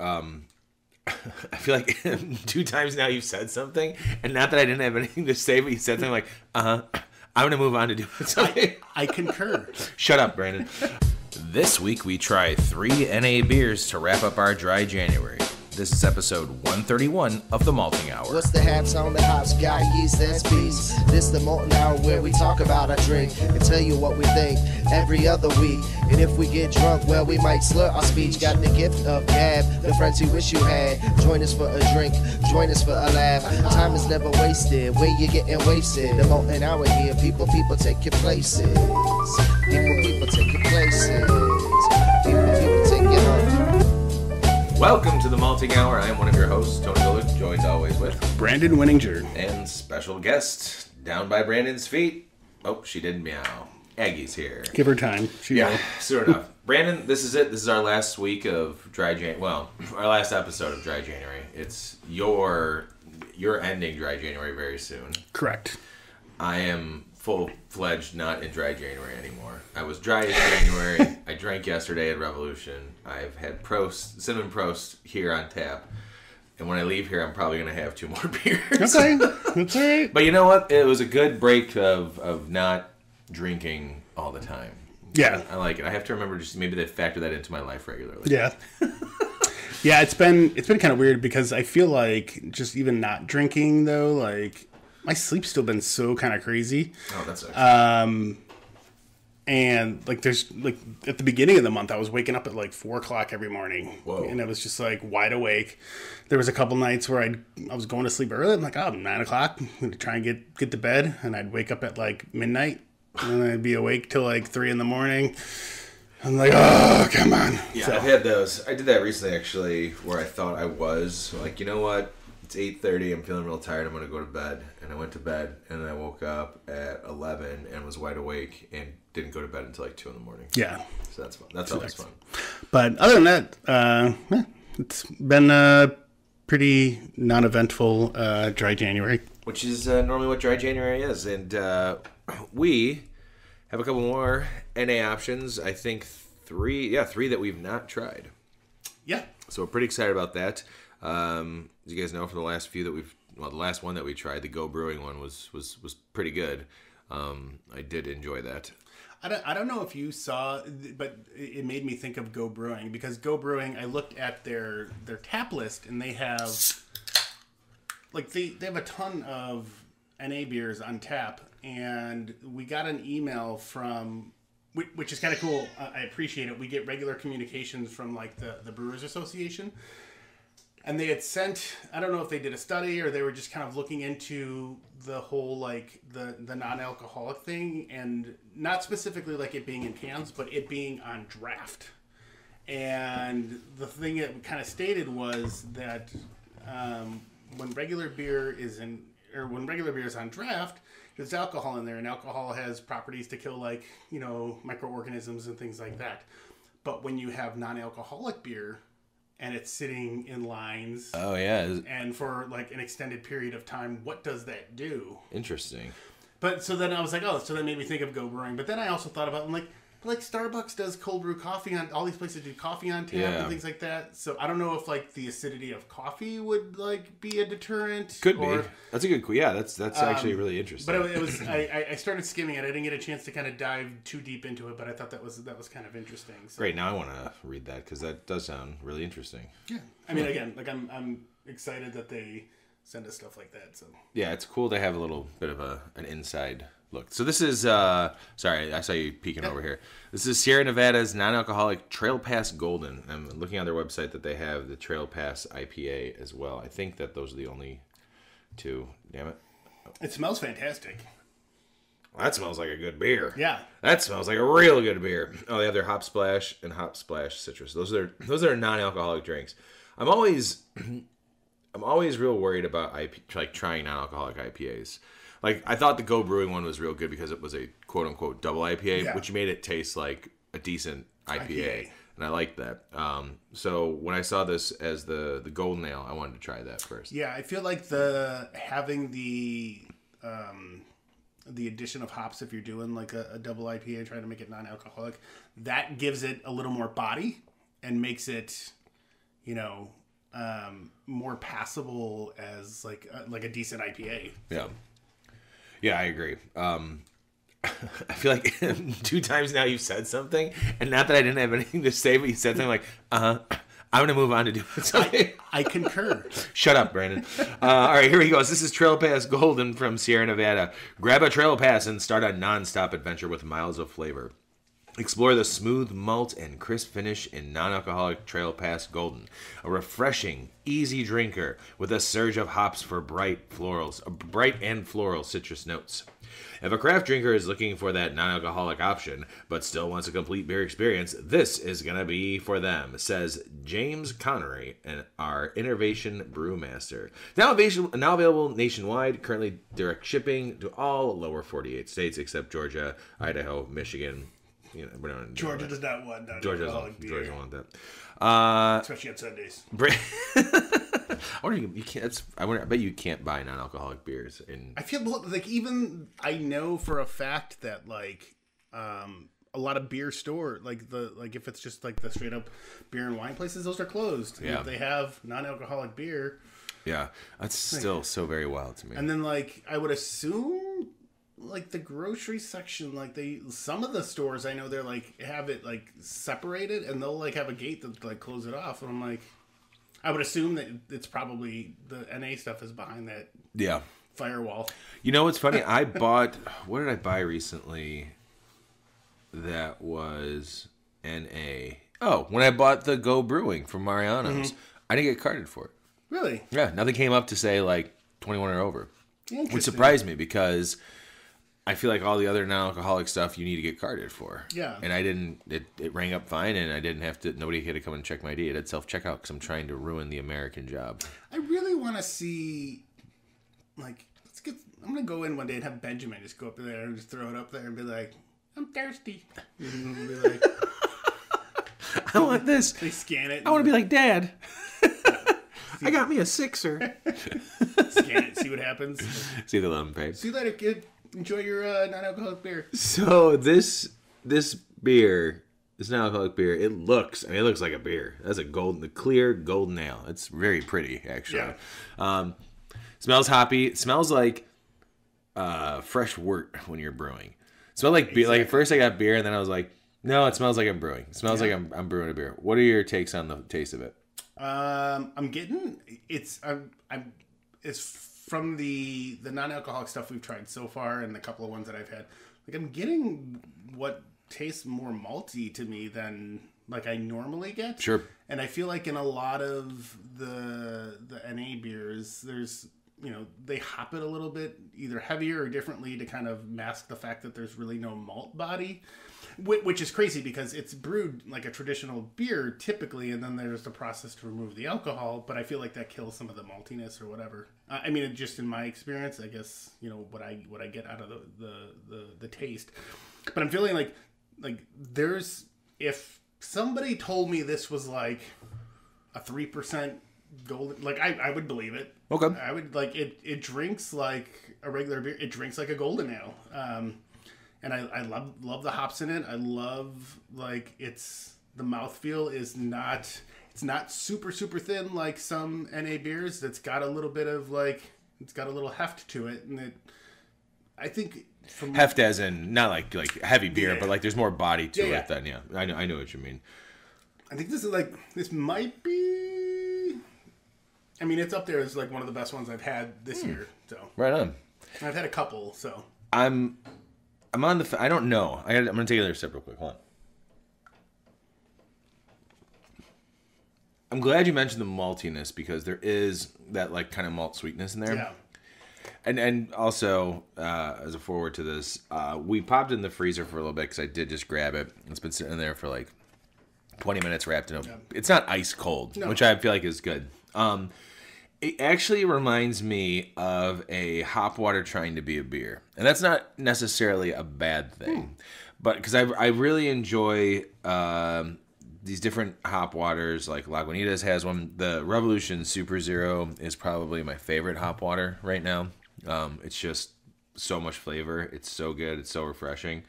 um, I feel like two times now you've said something, and not that I didn't have anything to say, but you said something like, "Uh huh." I'm gonna move on to do something. I concur. Shut up, Brandon. This week we try three NA beers to wrap up our dry January. This is episode 131 of the Malting Hour. What's the haps on the hops? Got yeast, that's beats. This the Malting Hour where we talk about our drink and tell you what we think every other week. And if we get drunk, well, we might slur our speech. Got the gift of gab, the friends you wish you had. Join us for a drink, join us for a laugh. Time is never wasted, where you getting wasted. The Malting Hour here, people, people take your places. People, people take your places. Welcome to the Malting Hour. I am one of your hosts, Tony Dillard, joined always with Brandon Weninger. and special guest down by Brandon's feet. Oh, she did meow. Aggie's here. Give her time. She Yeah, will. sort of. Brandon, this is it. This is our last week of dry Jan. Well, our last episode of dry January. It's your you're ending dry January very soon. Correct. I am full fledged not in dry January anymore. I was dry in January. I drank yesterday at Revolution. I've had Prost, cinnamon Prost here on tap. And when I leave here, I'm probably going to have two more beers. Okay. That's all right. But you know what? It was a good break of, of not drinking all the time. Yeah. I like it. I have to remember just maybe to factor that into my life regularly. Yeah. yeah, it's been it's been kind of weird because I feel like just even not drinking though, like my sleep's still been so kind of crazy. Oh, that's actually, Um and like there's like at the beginning of the month I was waking up at like four o'clock every morning. Whoa. And I was just like wide awake. There was a couple nights where I I was going to sleep early. I'm like, oh, nine o'clock. I'm gonna try and get get to bed. And I'd wake up at like midnight. And then I'd be awake till like three in the morning. I'm like, oh, come on. yeah, So- I've had those. I did that recently actually, where I thought I was like, you know what? It's eight thirty. I'm feeling real tired. I'm gonna go to bed. And I went to bed, and I woke up at eleven and was wide awake and didn't go to bed until like two in the morning. yeah. So that's fun. That's always fun. But other than that, uh, it's been a pretty non-eventful uh, dry January. which is uh, normally what dry January is. And uh, we have a couple more NA options. I think three, yeah, three that we've not tried. Yeah. So we're pretty excited about that. Um, as you guys know, from the last few that we've, well, the last one that we tried, the Go Brewing one was was was pretty good. Um, I did enjoy that. I don't, I don't know if you saw, but it made me think of Go Brewing because Go Brewing. I looked at their their tap list and they have like they they have a ton of NA beers on tap, and we got an email from. Which is kind of cool. I I appreciate it. We get regular communications from like the, the Brewers Association, and they had sent i don't know if they did a study or they were just kind of looking into the whole like the the non-alcoholic thing and not specifically like it being in cans but it being on draft. And the thing it kind of stated was that um, when regular beer is in or when regular beer is on draft there's alcohol in there and alcohol has properties to kill like you know microorganisms and things like that. But when you have non-alcoholic beer and it's sitting in lines. Oh yeah, and for like an extended period of time what does that do? Interesting. but so then i was like oh so that made me think of go brewing. But then i also thought about like like starbucks does cold brew coffee on all these places do coffee on tap Yeah. and things like that so i don't know if like the acidity of coffee would like be a deterrent Could or- be. That's a good. Yeah, that's that's um, actually really interesting. but it, it was I, I- I started skimming it i didn't get a chance to kind of dive too deep into it but i thought that was that was kind of interesting so Great. Now I want to read that because that does sound really interesting. yeah i mean again like i'm i'm excited that they send us stuff like that so yeah, it's cool to have a little bit of a an inside look. So this is uh sorry, I saw you peeking over here. This is Sierra Nevada's non-alcoholic Trail Pass Golden. I'm looking on their website that they have the Trail Pass IPA as well. I think that those are the only two. Damn it. it smells fantastic Well, that smells like a good beer. yeah That smells like a real good beer. Oh, they have their Hop Splash and Hop Splash Citrus. Those are those are non-alcoholic drinks. I'm always I'm always real worried about IP, like trying non-alcoholic IPAs. Like I thought the Go Brewing one was real good because it was a quote unquote double IPA, Yeah. which made it taste like a decent IPA, IPA. and I liked that. Um, so when I saw this as the the golden ale, I wanted to try that first. Yeah, I feel like the having the um, the addition of hops if you're doing like a, a double IPA trying to make it non-alcoholic, that gives it a little more body and makes it, you know, um, more passable as like like a decent IPA. Yeah. Yeah, I agree. Um, I feel like two times now you've said something, and not that I didn't have anything to say, but you said something like, "Uh huh." I'm gonna move on to do something. I concur. Shut up, Brandon. Uh, all right, here he goes. This is Trail Pass Golden from Sierra Nevada. Grab a Trail Pass and start a non-stop adventure with miles of flavor. Explore the smooth malt and crisp finish in non-alcoholic Trail Pass Golden, a refreshing, easy drinker with a surge of hops for bright florals, uh, bright and floral citrus notes. If a craft drinker is looking for that non-alcoholic option but still wants a complete beer experience, this is gonna be for them, says James Connery, our innovation brewmaster. Now, now available nationwide, currently direct shipping to all lower 48 states except Georgia, Idaho, Michigan. You know, we don't- Georgia does not want Georgia doesn't, Georgia doesn't want that. Uh, especially on Sundays. I wonder you, you can't. I wonder. I bet you can't buy non-alcoholic beers in. I feel like even I know for a fact that like um a lot of beer store like the like if it's just like the straight up beer and wine places those are closed. And Yeah. If they have non-alcoholic beer Yeah, that's still so very wild to me. and then like I would assume like the grocery section like they some of the stores I know they're like have it like separated and they'll like have a gate that like close it off and I'm like I would assume that it's probably the NA stuff is behind that yeah, firewall. you know what's funny? I bought. What did I buy recently? That was N.A. Oh, when I bought the Go Brewing from Mariano's, mm-hmm. I didn't get carded for it. Really? Yeah, nothing came up to say like 21 or over, which surprised me because I feel like all the other non-alcoholic stuff you need to get carded for. Yeah. And I didn't. It, it rang up fine, and I didn't have to. Nobody had to come and check my ID. It had self checkout because I'm trying to ruin the American job. I really want to see, like, let's get. I'm gonna go in one day and have Benjamin just go up there and just throw it up there and be like, "I'm thirsty." And be like, I want this. they scan it. I want to be like Dad. I got me a sixer. scan it, see what happens. See the let him pay. See you later, kid. Enjoy your uh, non-alcoholic beer. So this this beer, this non-alcoholic beer, it looks. I mean, it looks like a beer. That's a golden, the clear golden ale. It's very pretty, actually. Yeah. Um, smells hoppy. It smells like uh, fresh wort when you're brewing. It smelled like beer. Like at first, I got beer, and then I was like, no, it smells like I'm brewing. It smells like I'm, I'm brewing a beer. What are your takes on the taste of it? Um, I'm getting it's I'm I'm it's from the the non-alcoholic stuff we've tried so far and the couple of ones that I've had. Like I'm getting what tastes more malty to me than like I normally get. Sure. And I feel like in a lot of the the NA beers, there's you know they hop it a little bit either heavier or differently to kind of mask the fact that there's really no malt body which is crazy because it's brewed like a traditional beer typically and then there's the process to remove the alcohol but i feel like that kills some of the maltiness or whatever. Uh, i mean just in my experience i guess you know what i what i get out of the the the, the taste. But i'm feeling like like there's if somebody told me this was like a 3% golden like I, I would believe it. Okay. i would like it it drinks like a regular beer. It drinks like a golden ale. Um and I, I love love the hops in it. I love like it's the mouthfeel is not it's not super super thin like some NA beers. It's got a little bit of like it's got a little heft to it, and it I think from Heft as in not like like heavy beer, Yeah. but like there's more body to Yeah, it than yeah. I know I know what you mean. I think this is like this might be. I mean, it's up there as like one of the best ones I've had this hmm. year. So Right on. I've had a couple. So I'm I'm on the. I don't know. I gotta, I'm gonna take another sip real quick. Hold on. I'm glad you mentioned the maltiness because there is that like kind of malt sweetness in there. yeah, And and also uh, as a forward to this, uh, we popped in the freezer for a little bit because I did just grab it. It's been sitting there for like 20 minutes wrapped in a. Yeah. It's not ice cold, No. which I feel like is good. Um, it actually reminds me of a hop water trying to be a beer, and that's not necessarily a bad thing, but because I I really enjoy. Um, these different hop waters, like Lagunitas has one. The Revolution Super Zero is probably my favorite hop water right now. Um, it's just so much flavor. It's so good. It's so refreshing.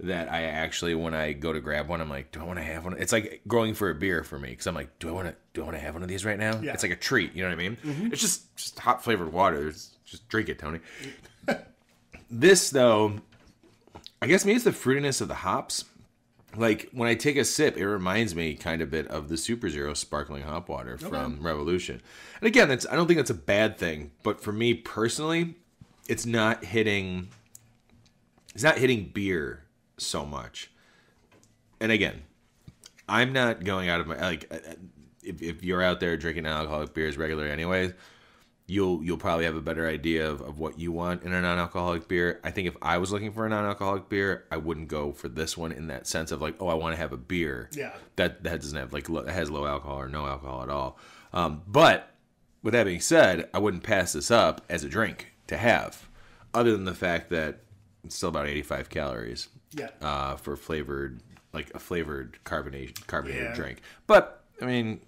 That I actually when I go to grab one, I'm like, do I want to have one? It's like going for a beer for me because I'm like, do I want to do I want to have one of these right now? Yeah. It's like a treat. You know what I mean? Mm-hmm. It's just just hot flavored water. It's, just drink it, Tony. this though, I guess maybe it's the fruitiness of the hops. Like when I take a sip, it reminds me kind of bit of the Super Zero sparkling hop water from Revolution. And again, that's I don't think that's a bad thing, but for me personally, it's not hitting it's not hitting beer so much. And again, I'm not going out of my like uh, uh, if, if you're out there drinking alcoholic beers regularly anyways, you'll you'll probably have a better idea of, of what you want in a non-alcoholic beer. I think if I was looking for a non-alcoholic beer, I wouldn't go for this one in that sense of like, oh, I want to have a beer. Yeah. That that doesn't have like that has low alcohol or no alcohol at all. Um, but with that being said, I wouldn't pass this up as a drink to have, other than the fact that it's still about 85 calories Yeah. uh, for flavored, like a flavored carbonate carbonated Yeah. drink. But I mean,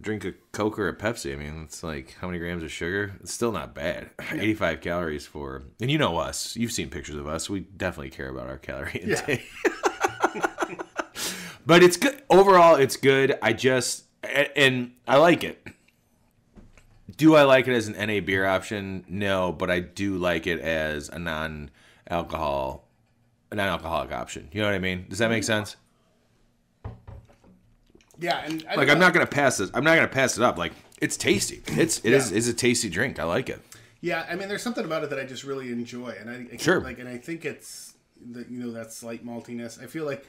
drink a Coke or a Pepsi. I mean, it's like how many grams of sugar? It's still not bad. 85 calories for, and you know us. You've seen pictures of us. We definitely care about our calorie intake. but it's good overall. It's good. I just and I like it. Do I like it as an NA beer option? No, but I do like it as a non-alcohol, a non-alcoholic option. You know what I mean? Does that make sense? yeah, and I Like I'm not gonna pass this. I'm not gonna pass it up. Like it's tasty. It's it is Yeah. is a tasty drink. I like it. Yeah, I mean, there's something about it that I just really enjoy, and I, I Sure. like, and I think it's the you know that slight maltiness. I feel like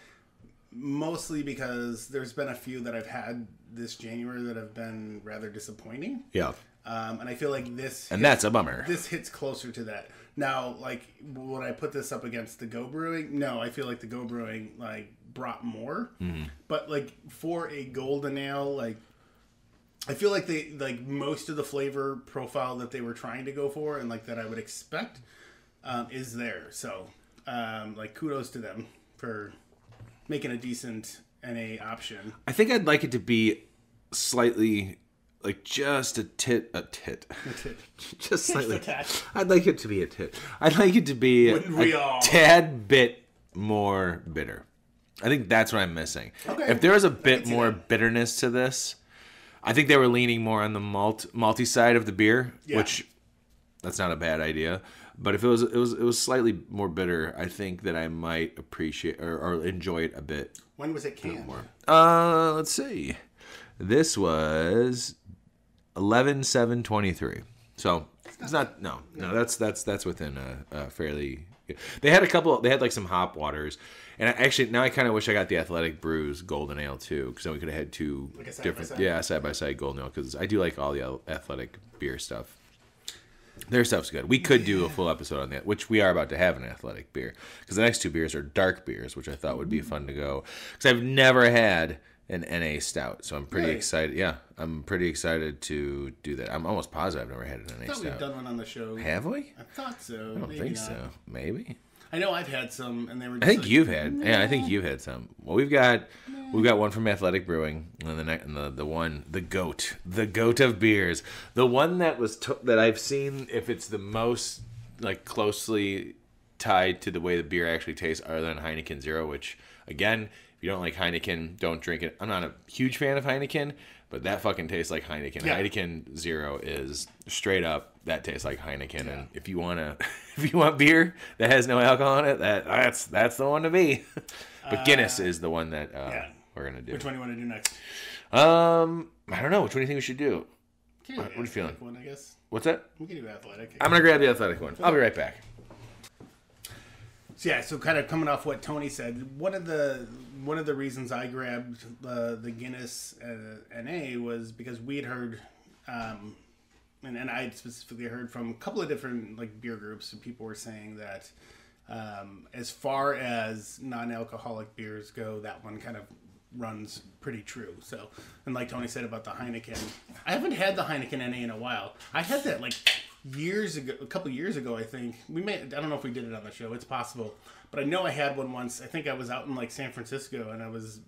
mostly because there's been a few that I've had this January that have been rather disappointing, Yeah, um, and I feel like this and that's a bummer. this hits closer to that. Now, like when I put this up against the Go Brewing, no, I feel like the Go Brewing like brought more. But like for a golden ale, like I feel like they like most of the flavor profile that they were trying to go for and like that I would expect um, is there. So um, like kudos to them for making a decent NA option. I think I'd like it to be slightly like just a tit a tit. A tit. Just slightly. I'd like it to be a tit. I'd like it to be a, a tad bit more bitter. I think that's what I'm missing. Okay. If there was a bit more that. bitterness to this, I think they were leaning more on the malt malty side of the beer, Yeah. which that's not a bad idea. But if it was it was it was slightly more bitter, I think that I might appreciate or, or enjoy it a bit When was it canned? uh, let's see. This was eleven seven twenty three. So it's not no no that's that's that's within a, a fairly. They had a couple. They had like some hop waters, and I, actually now I kind of wish I got the Athletic Brews Golden Ale too, because then we could have had two Like side different side? yeah side by side Golden Ale because I do like all the Athletic beer stuff. Their stuff's good. We could do a full episode on that, which we are about to have an athletic beer because the next two beers are dark beers, which I thought would be fun to go. Because I've never had an NA stout, so I'm pretty Really? excited. Yeah, I'm pretty excited to do that. I'm almost positive I've never had an NA I thought we've done one on the show. Have we? I thought so. I don't think so. Maybe. I know I've had some, and they were. Just I think like, you've had. Yeah, I think you've had some. Well, we've got we've got one from Athletic Brewing, and the and the the one the goat, the goat of beers, the one that was to- that I've seen. If it's the most like closely tied to the way the beer actually tastes, other than Heineken Zero, which again, you don't like Heineken, don't drink it. I'm not a huge fan of Heineken, but that fucking tastes like Heineken. Yeah. Heineken Zero is straight up that tastes like Heineken. And if you wanna, if you want beer that has no alcohol in it, that that's that's the one to be. but Guinness is the one that uh, yeah. we're gonna do. Which one do you want to do next? Um, I don't know. Which one do you think we should do? Okay, what are you feeling? One, I guess. What's that? We can do athletic. I'm gonna grab the athletic one. I'll be right back. So yeah, so kind of coming off what Tony said, one of the one of the reasons I grabbed the the Guinness uh, NA was because we had heard, um, and, and I specifically heard from a couple of different like beer groups, and people were saying that um, as far as non-alcoholic beers go, that one kind of runs pretty true. So, and like Tony said about the Heineken, I haven't had the Heineken NA in a while. I had that like years ago, a couple years ago, I think. We may, I don't know if we did it on the show. It's possible, but I know I had one once. I think I was out in like San Francisco and I was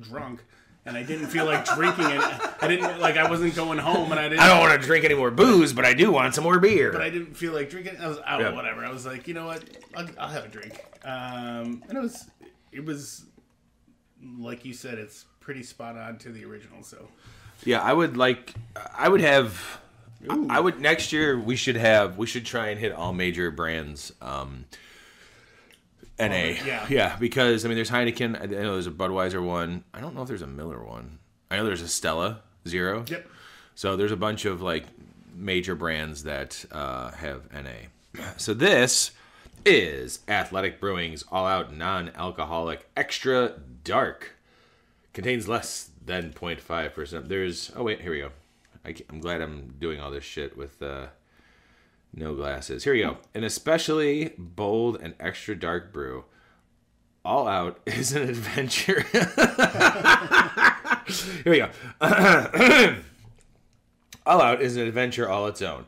drunk, and I didn't feel like drinking it. I didn't like I wasn't going home, and I didn't. I don't want to drink any more booze, but I do want some more beer. but I didn't feel like drinking. I was out, Yeah. whatever. I was like, you know what, I'll, I'll have a drink. Um, and it was, it was, like you said, it's pretty spot on to the original. So Yeah, I would like. I would have. I- I would next year. We should have. We should try and hit all major brands. Um, NA. yeah. Yeah, because I mean, there's Heineken. I know there's a Budweiser one. I don't know if there's a Miller one. I know there's a Stella Zero. yep, So there's a bunch of like major brands that uh, have NA. So this is Athletic Brewing's All Out Non-Alcoholic Extra Dark. Contains less than 0.5 percent. There's oh wait here we go. I, am glad I'm doing all this shit with uh, no glasses. Here we go. An especially bold and extra dark brew. All Out is an adventure. Here we go. All Out is an adventure all its own.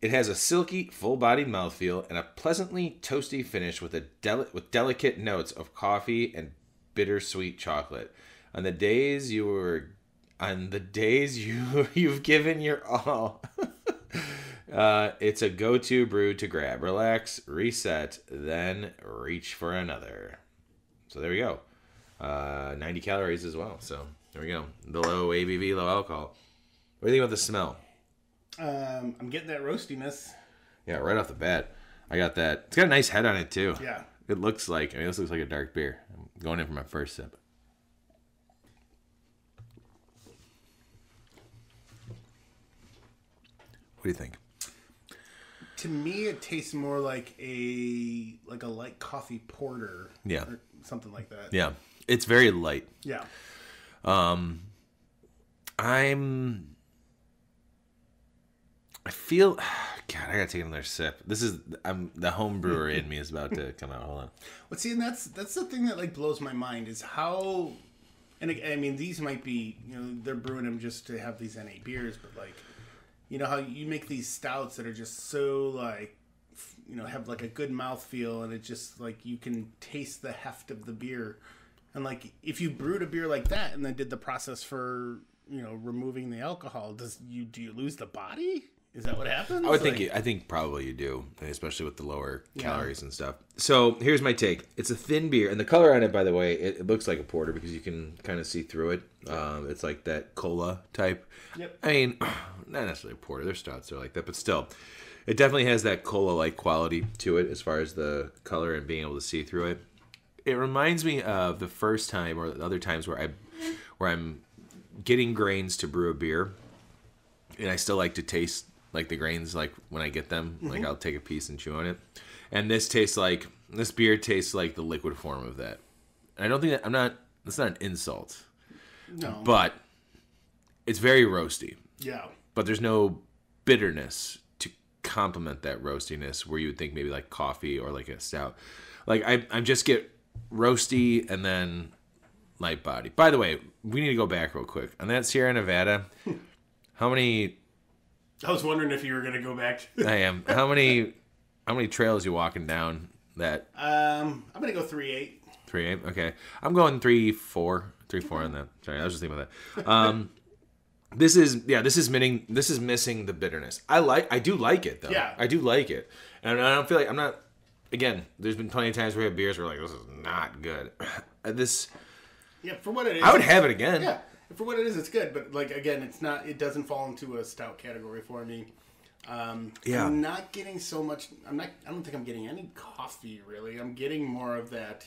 It has a silky, full-bodied mouthfeel and a pleasantly toasty finish with a deli- with delicate notes of coffee and bittersweet chocolate. On the days you were, on the days you you've given your all, uh, it's a go-to brew to grab, relax, reset, then reach for another. So there we go. Uh, 90 calories as well. So there we go. The low ABV, low alcohol. What do you think about the smell? um, I'm getting that roastiness. Yeah, right off the bat, I got that. It's got a nice head on it too. Yeah, It looks like. I mean, this looks like a dark beer. I'm going in for my first sip. What do you think? to me, it tastes more like a like a light coffee porter. Yeah. or something like that. Yeah, it's very light. yeah. Um, I'm. I feel. God, I gotta take another sip. This is. I'm the home brewer in me is about to come out. Hold on. But see, and that's that's the thing that like blows my mind is how, and I I mean these might be you know they're brewing them just to have these NA beers, but like, you know how you make these stouts that are just so like, you know have like a good mouthfeel and it just like you can taste the heft of the beer, and like if you brewed a beer like that and then did the process for you know removing the alcohol, does you do you lose the body? Is that what happens? I would think you, I think probably you do, especially with the lower calories and stuff. So here's my take. It's a thin beer, and the color on it, by the way, it, it looks like a porter because you can kind of see through it. Um, it's like that cola type. Yep. I mean, not necessarily a porter. Their stouts are like that, but still, it definitely has that cola-like quality to it as far as the color and being able to see through it. It reminds me of the first time or the other times where I, where I'm getting grains to brew a beer and I still like to taste like the grains like when I get them. Like mm-hmm. I'll take a piece and chew on it. And this tastes like this beer tastes like the liquid form of that. And I don't think that I'm not that's not an insult, no, but it's very roasty. yeah, But there's no bitterness to complement that roastiness where you would think maybe like coffee or like a stout. Like I I just get roasty and then light body. By the way, we need to go back real quick. On that Sierra Nevada, how many I was wondering if you were gonna go back. I am. How many how many trails you walking down that um, I'm gonna go three eight. three eight? Okay. I'm going three four. Three four on that. Sorry, I was just thinking about that. Um This is yeah, this is missing this is missing the bitterness. I like I do like it though. Yeah. I do like it. And I don't feel like I'm not again, there's been plenty of times where we have beers where we're like, this is not good. this Yeah, for what it is. I would have it again. Yeah, for what it is, it's good. But like again, it's not. It doesn't fall into a stout category for me. Um, Yeah. I'm not getting so much. I'm not. I don't think I'm getting any coffee really. I'm getting more of that.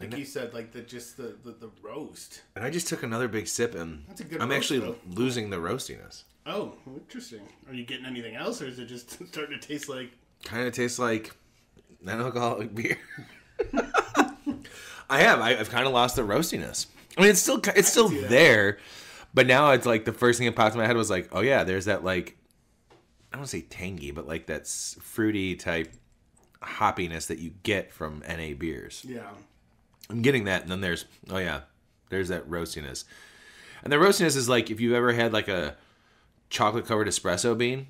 Like you said, like the just the the, the roast. And I just took another big sip and That's a good I'm roast, actually though. losing the roastiness. Oh, interesting. Are you getting anything else, or is it just starting to taste like? kind of tastes like non-alcoholic beer. I have. I, I've kind of lost the roastiness. I mean, it's still it's still there, but now it's like the first thing that popped in my head was like, oh yeah, there's that like I don't want to say tangy, but like that fruity type hoppiness that you get from NA beers. Yeah. I'm getting that, and then there's oh yeah, there's that roastiness, and the roastiness is like if you've ever had like a chocolate covered espresso bean,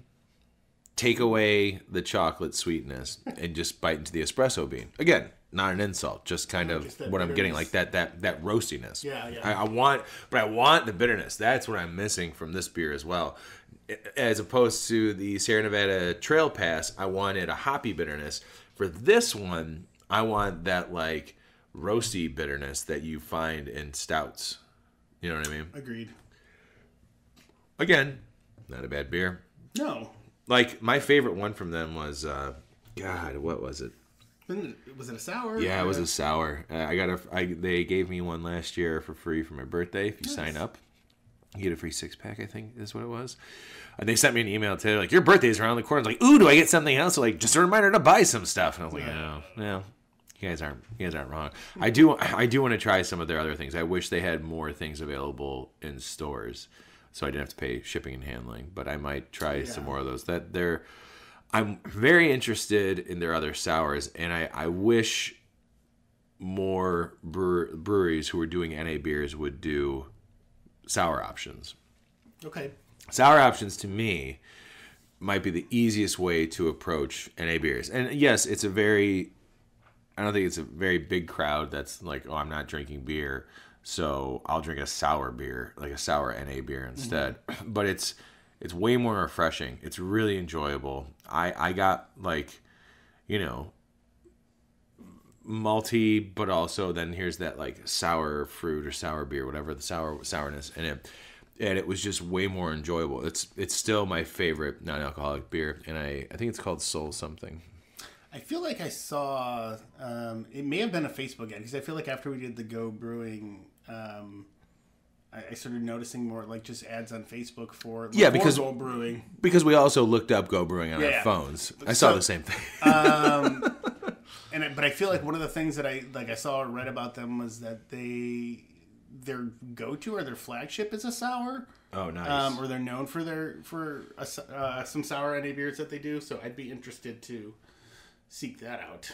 take away the chocolate sweetness and just bite into the espresso bean. Again, not an insult, just kind of just what I'm getting, like that that that roastiness. Yeah, yeah. I, I want, but I want the bitterness. That's what I'm missing from this beer as well. As opposed to the Sierra Nevada Trail Pass, I wanted a hoppy bitterness. For this one, I want that like roasty bitterness that you find in stouts. You know what I mean? Agreed. Again, not a bad beer. No. Like my favorite one from them was, uh, God, what was it? Wasn't it- a sour? Yeah, it was a sour. Uh, I got a. I, they gave me one last year for free for my birthday. If you sign up, you get a free six pack. I think is what it was. And they sent me an email today, like your birthday's around the corner. I was like, ooh, do I get something else? like, just a reminder to buy some stuff. And I was like, no, no. You guys aren't. You guys aren't wrong. I mm-hmm. do. I do want to try some of their other things. I wish they had more things available in stores, so I didn't have to pay shipping and handling. But I might try some more of those. That they're. I'm very interested in their other sours, and I, I wish more brewer, breweries who are doing NA beers would do sour options. Okay. Sour options to me might be the easiest way to approach NA beers. And yes, it's a very I don't think it's a very big crowd that's like, oh, I'm not drinking beer, so I'll drink a sour beer, like a sour NA beer instead. Mm-hmm. But it's it's way more refreshing. It's really enjoyable. I I got like, you know, malty, but also then here's that like sour fruit or sour beer, whatever the sour sourness in it. And it was just way more enjoyable. It's it's still my favorite non-alcoholic beer, and I, I think it's called Soul something. I feel like I saw. Um, it may have been a Facebook ad because I feel like after we did the Go Brewing, um, I, I started noticing more like just ads on Facebook for Yeah, for because- Go Brewing. Because we also looked up Go Brewing on our Yeah. phones. I saw So- the same thing. And I, but I feel like one of the things that I like I saw or read about them was that they their go to or their flagship is a sour. oh, nice. Um, or they're known for their for a uh, some sour NA beers that they do. So I'd be interested to seek that out.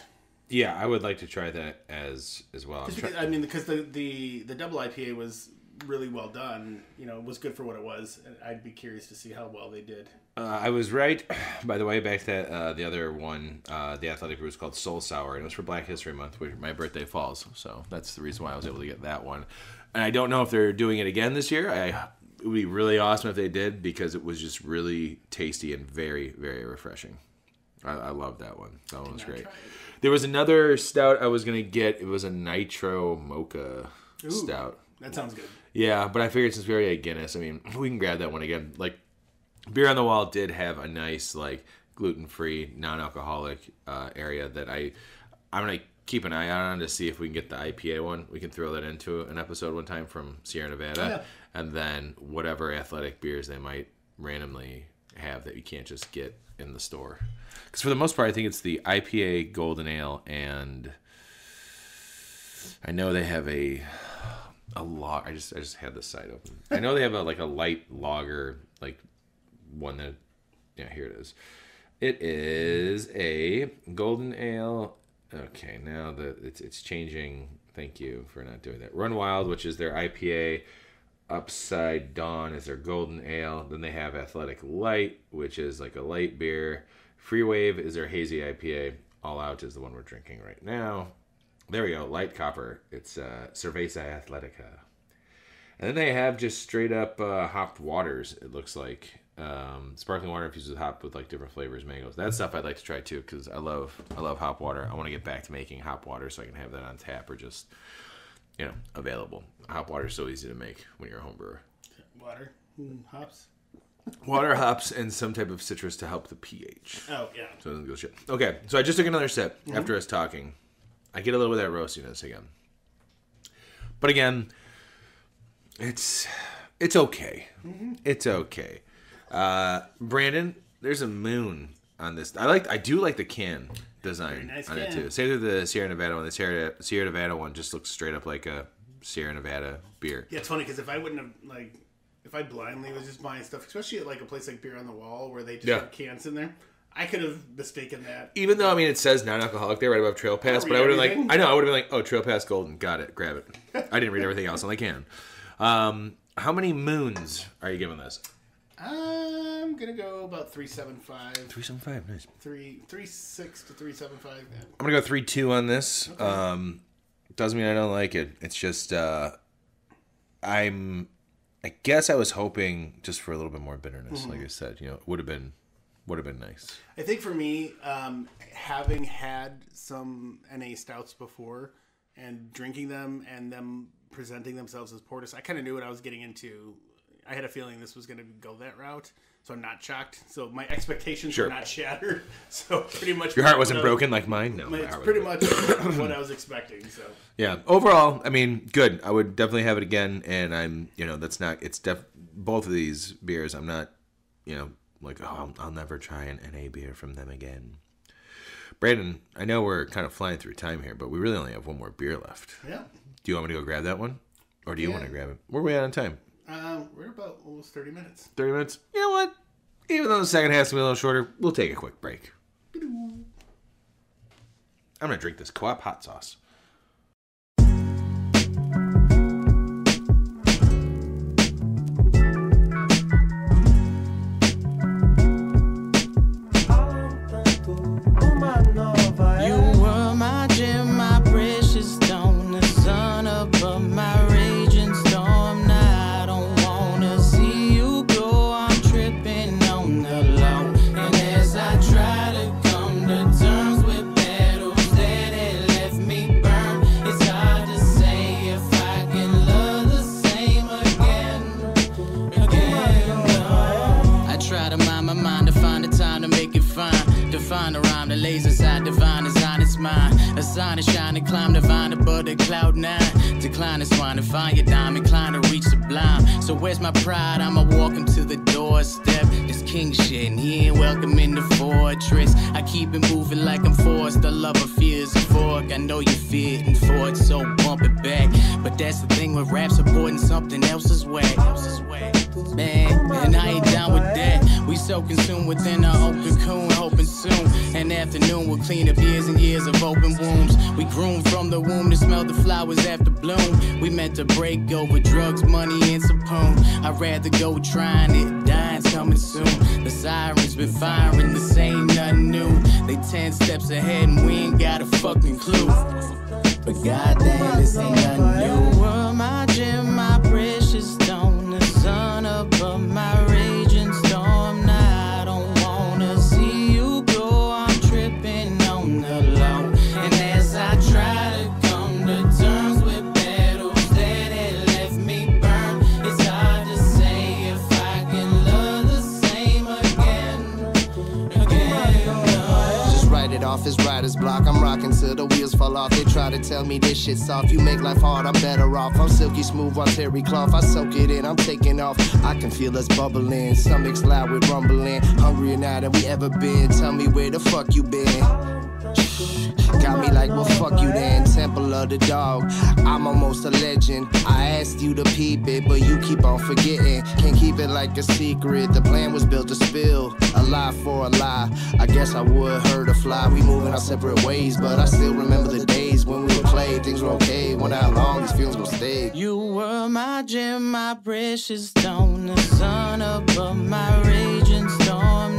yeah, I would like to try that as as well. Because, I mean, because the, the the double IPA was really well done. You know, it was good for what it was. And I'd be curious to see how well they did. Uh, I was right. By the way, back to that, uh, the other one, uh, the athletic brew is called Soul Sour, and it was for Black History Month, which my birthday falls. So that's the reason why I was able to get that one. And I don't know if they're doing it again this year. I it would be really awesome if they did because it was just really tasty and very very refreshing. I, I love that one. That one was great. There was another stout I was gonna get. It was a nitro mocha stout. That sounds good. Yeah, but I figured since we already had Guinness, I mean, we can grab that one again. Like, Beer on the Wall did have a nice, like, gluten free, non alcoholic uh, area that I, I'm gonna keep an eye on to see if we can get the IPA one. We can throw that into an episode one time from Sierra Nevada, Oh, yeah. and then whatever athletic beers they might randomly have that you can't just get in the store. Because for the most part, I think it's the IPA, Golden Ale, and I know they have a a log. I just I just had the side open. I know they have a like a light lager, like one that. Yeah, here it is. It is a golden ale. Okay, now that it's it's changing. Thank you for not doing that. Run Wild, which is their IPA. Upside Dawn is their golden ale. Then they have Athletic Light, which is like a light beer. Free Wave is their hazy IPA. All Out is the one we're drinking right now. There we go. Light Copper. It's uh, Cerveza Atletica. And then they have just straight up uh, hopped waters. It looks like um, sparkling water infused with hop with like different flavors, mangoes. That stuff I'd like to try too because I love I love hop water. I want to get back to making hop water so I can have that on tap or just you know available. Hop water is so easy to make when you're a home brewer. Water, mm, hops. Water, hops, and some type of citrus to help the pH. Oh yeah. So it doesn't go shit. Okay, so I just took another sip after us talking. I get a little bit of that roastiness again. But again, it's it's okay. It's okay. Uh, Brandon, there's a moon on this. I like I do like the can design nice on it too. Same with the Sierra Nevada one. The Sierra Sierra Nevada one just looks straight up like a Sierra Nevada beer. Yeah, it's funny because if I wouldn't have like, if I blindly was just buying stuff, especially at like a place like Beer on the Wall where they just Yeah. have cans in there, I could have mistaken that. Even though I mean it says non-alcoholic there right above Trail Pass, read but I would have been like. I know I would have been like, oh, Trail Pass Golden, got it, grab it. I didn't read everything else on the can. Um, how many moons are you giving this? Um, gonna go about three seven five. Three seven five. Nice. Three three six to three seven five. Yeah. I'm gonna go three two on this. Um, doesn't mean I don't like it. It's just uh, I'm. I guess I was hoping just for a little bit more bitterness. Like I said, you know, would have been would have been nice. I think for me, um, having had some NA stouts before and drinking them and them presenting themselves as porters, I kind of knew what I was getting into. I had a feeling this was going to go that route, so I'm not shocked. So my expectations Sure. were not shattered. So pretty much Your heart wasn't broken like mine. No, my It's pretty much what I was expecting. So Yeah. Overall, I mean, good. I would definitely have it again, and I'm, you know, that's not. It's def. Both of these beers, I'm not, you know, like, oh, I'll, I'll never try an NA beer from them again. Brandon, I know we're kind of flying through time here, but we really only have one more beer left. yeah, Do you want me to go grab that one, or do you Yeah. want to grab it? Where are we at on time? Um, we're about almost 30 minutes. Thirty minutes. You know what? Even though the second half's gonna be a little shorter, we'll take a quick break. I'm gonna drink this co-op hot sauce. Climb the vine above the cloud nine. Decline is fine to find your diamond, climb to reach sublime. So where's my pride? I'ma walk him to the doorstep. This king shit, and he ain't welcome in the fortress. I keep it moving like I'm forced. The love of fear a fork. I know you're fearing for it, so bump it back. But that's the thing with rap supporting something else's way. Else's way. Man, and I ain't down with that. We so consumed within our own cocoon. An afternoon will clean up years and years of open wounds. We groomed from the womb to smell the flowers after bloom. We meant to break over drugs, money, and some poon. I'd rather go trying it, dying's coming soon. The sirens been firing, this ain't nothing new. They ten steps ahead and we ain't got a fucking clue. But goddamn, this ain't nothing new. Were my gem, off block. I'm rocking till the wheels fall off. They try to tell me this shit's soft. You make life hard, I'm better off. I'm silky smooth on terry cloth. I soak it in, I'm taking off. I can feel us bubbling. Stomachs loud with rumbling. Hungrier now than we ever been. Tell me where the fuck you been. Got me like, well, fuck you then. Temple of the dog. I'm almost a legend. I asked you to peep it, but you keep on forgetting. Can't keep it like a secret. The plan was built to spill. A lie for a lie. I guess I would hurt a fly. We moving our separate ways, but I still remember the days when we would play. Things were okay. Wonder how long these feelings will stay. You were my gem, my precious stone, the sun above my raging storm.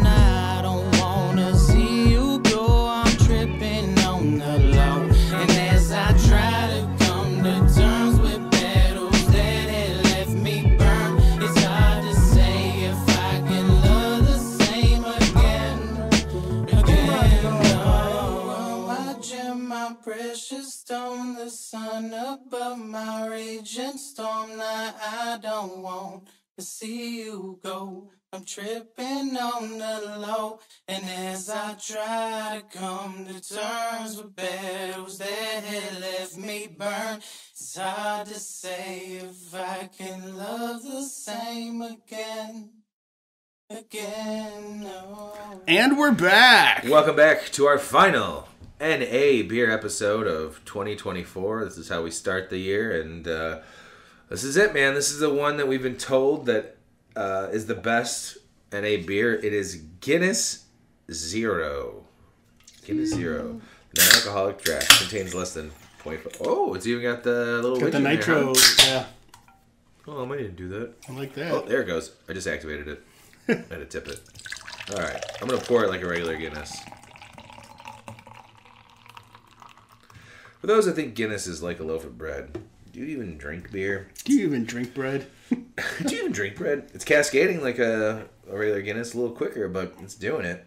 Precious stone, the sun above my raging storm. Now I don't want to see you go. I'm tripping on the low, and as I try to come to terms with battles that had left me burn, it's hard to say if I can love the same again. Again, no. And we're back. Welcome back to our final NA beer episode of 2024. This is how we start the year, and uh, this is it, man. This is the one that we've been told that uh, is the best NA beer. It is Guinness Zero. Guinness Zero. Non-alcoholic draft contains less than 0.5. Oh, it's even got the little Got the in there, nitro. huh? Yeah, Oh, I didn't do that. I like that. Oh, there it goes. I just activated it. I had to tip it. All right, I'm gonna pour it like a regular Guinness. For those that think Guinness is like a loaf of bread, do you even drink beer? Do you even drink bread? do you even drink bread? It's cascading like a, a regular Guinness, a little quicker, but it's doing it.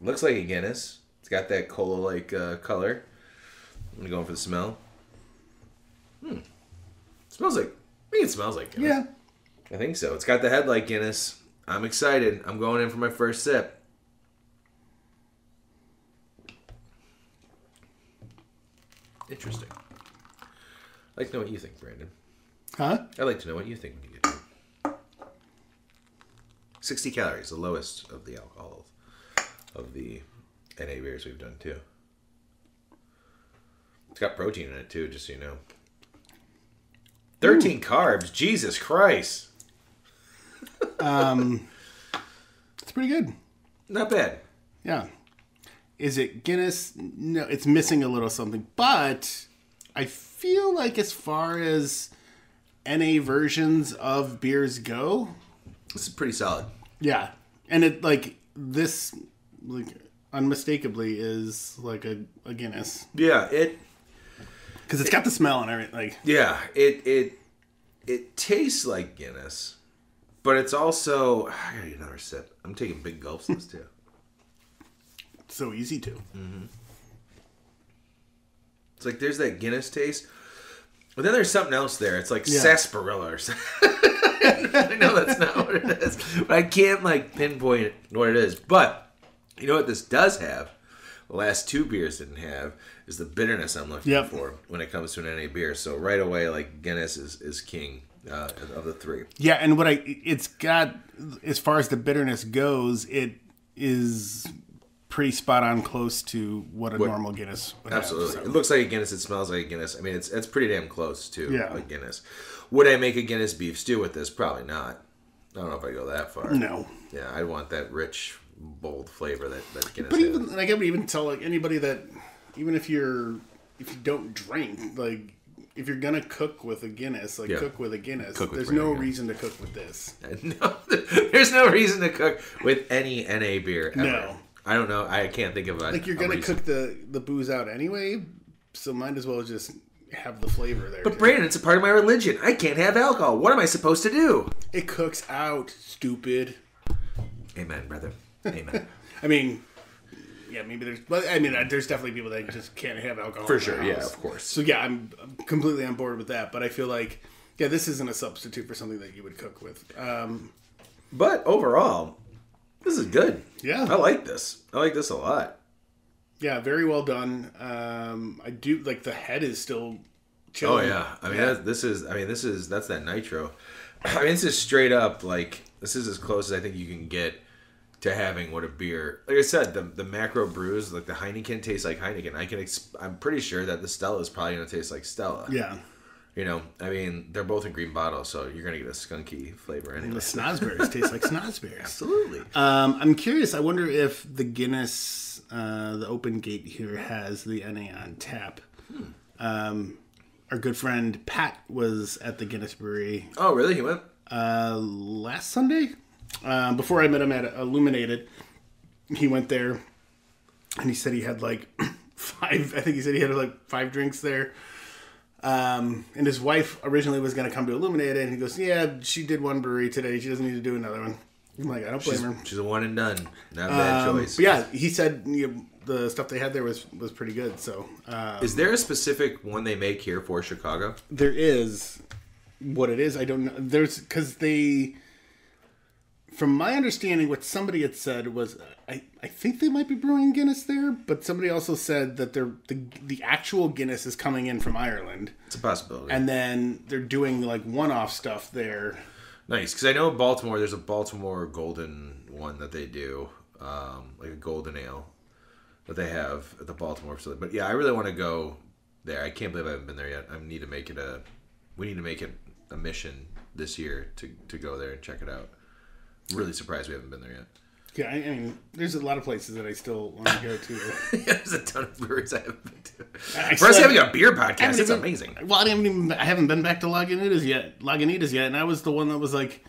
Looks like a Guinness. It's got that cola-like uh, color. I'm gonna go for the smell. Hmm. Smells like. I think it smells like Guinness. Yeah. I think so. It's got the head like Guinness. I'm excited. I'm going in for my first sip. Interesting. I'd like to know what you think, Brandon. Huh? I'd like to know what you think when you get to 60 calories, the lowest of the alcohol of the NA beers we've done too. It's got protein in it too, just so you know. 13 carbs, Jesus Christ. Um, it's pretty good. Not bad. Yeah. Is it Guinness? No, it's missing a little something. But I feel like as far as NA versions of beers go, This is pretty solid. yeah. And it like this like unmistakably is like a, a Guinness. Yeah, it Because it's got the smell and everything. Like yeah, it it it tastes like Guinness, but it's also I gotta get another sip. I'm taking big gulps of this too. So easy to. It's like there's that Guinness taste, but then there's something else there. It's like Yeah. sarsaparilla or something. I know that's not what it is, but I can't like pinpoint what it is. But you know what this does have? The last two beers didn't have is the bitterness I'm looking Yep. for when it comes to an NA beer. So right away, like Guinness is is king uh, of the three. Yeah, and what I it's got as far as the bitterness goes, it is pretty spot on close to what a normal Guinness would Absolutely, have. it looks like a Guinness. It smells like a Guinness. I mean, it's it's pretty damn close to Yeah. a Guinness. Would I make a Guinness beef stew with this? Probably not. I don't know if I go that far. No. Yeah, I want that rich, bold flavor that that Guinness But has. even like I would even tell like anybody that even if you're if you don't drink, like if you're gonna cook with a Guinness, like Yeah. cook with a Guinness. With There's no Guinness. reason to cook with this. no, there's no reason to cook with any NA beer. Ever. No. I don't know. I can't think of a Like you're gonna reason. cook the the booze out anyway, so might as well just have the flavor there. But too. Brandon, it's a part of my religion. I can't have alcohol. What am I supposed to do? it cooks out, stupid. Amen, brother. Amen. I mean, yeah, maybe there's. Well, I mean, uh, there's definitely people that just can't have alcohol For sure, yeah, of course. So yeah, I'm I'm completely on board with that. But I feel like, yeah, this isn't a substitute for something that you would cook with. Um, but overall, this is good. Yeah. I like this. I like this a lot. yeah, very well done. Um, I do like the head is still. Oh yeah, I mean That's, this is. I mean this is that's that nitro. I mean this is straight up like this is as close as I think you can get to having what a beer. Like I said, the the macro brews like the Heineken tastes like Heineken. I can. Ex- I'm pretty sure that the Stella is probably gonna taste like Stella. Yeah. You know, I mean they're both in green bottles, so you're gonna get a skunky flavor anyway. The anyway. snozberries taste like snozberries. Absolutely. Um, I'm curious. I wonder if the Guinness, uh, the open gate here, has the NA on tap. Um, our good friend Pat was at the Guinness Brewery Oh really? He went. uh, last Sunday. Um, before I met him at Illuminated, he went there, and he said he had like five. I think he said he had like five drinks there. Um, and his wife originally was going to come to Illuminated, and he goes, "Yeah, she did one brewery today. She doesn't need to do another one." I'm like, I don't blame She's, her. she's a one and done. Not a bad Um, choice. but yeah, he said you know, the stuff they had there was was pretty good. So uh, Is there a specific one they make here for Chicago? there is what it is. I don't know. There's because they, from my understanding, what somebody had said was I, I think they might be brewing Guinness there, but somebody also said that they're the the actual Guinness is coming in from Ireland, It's a possibility. and then they're doing like one off stuff there. Nice, because I know in Baltimore there's a Baltimore Golden one that they do, um, like a golden ale that they have at the Baltimore facility. But yeah, I really want to go there. I can't believe I haven't been there yet. I need to make it a, we need to make it a mission this year to to go there and check it out. Really surprised we haven't been there yet. Yeah, I, I mean, there's a lot of places that I still want to go to. there's a ton of breweries I haven't been to. I For us having a beer podcast, it's even- amazing. Well, I haven't even I haven't been back to Lagunitas yet. Lagunitas yet, and I was the one that was like,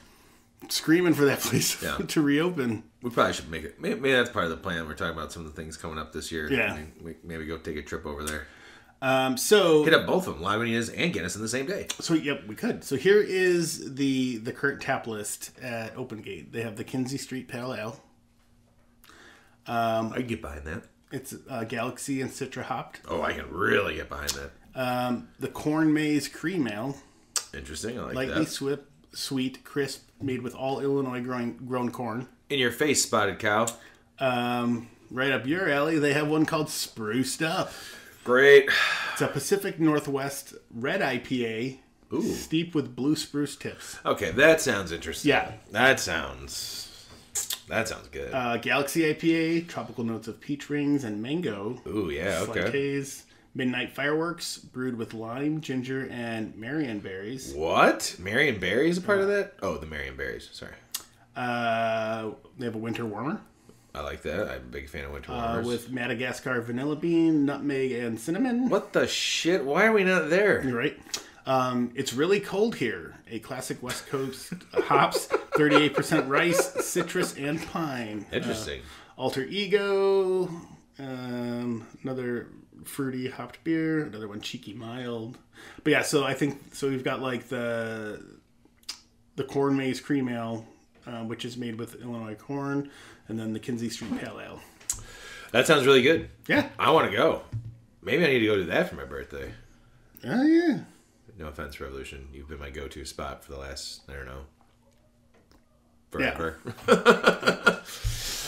screaming for that place Yeah. to reopen. We probably should make it. Maybe, maybe that's part of the plan. We're talking about some of the things coming up this year. Yeah. Maybe, maybe go take a trip over there. Um, so Hit up both of them, Lagunitas and Guinness, in the same day. So yep, we could. So here is the the current tap list at Open Gate. They have the Kinzie Street Pale Ale. I can get behind that. It's uh, Galaxy and Citra hopped. Oh, I can really get behind that. Um, the Corn Maze Cream Ale, Interesting. I like lightly that. sweet, sweet, crisp, made with all Illinois grown grown corn. In your face, spotted cow. Um, right up your alley, they have one called Spruced Up. Great. It's a Pacific Northwest red IPA, Ooh. steep with blue spruce tips. Okay, that sounds interesting. Yeah. That sounds. That sounds good. Uh, Galaxy IPA, tropical notes of peach rings and mango. Ooh, yeah. Okay. haze. Midnight fireworks brewed with lime, ginger, and Marion berries. What? Marion Berry is a part of that? Oh, the Marion Berries. Sorry. Uh, they have a winter warmer I like that. I'm a big fan of winter uh, warmers. with Madagascar vanilla bean, nutmeg, and cinnamon. what the shit? Why are we not there? You're right. Um, it's really cold here. A classic West Coast hops, 38% rice, citrus, and pine. Interesting. Alter Ego, um, another fruity hopped beer, another one cheeky mild. But yeah, so I think so. We've got like the the corn maze cream ale, uh, which is made with Illinois corn, and then the Kinzie Street Pale Ale. that sounds really good. Yeah. I want to go. Maybe I need to go do that for my birthday. Oh yeah. No offense, Revolution. You've been my go-to spot for the last, I don't know, Yeah. forever.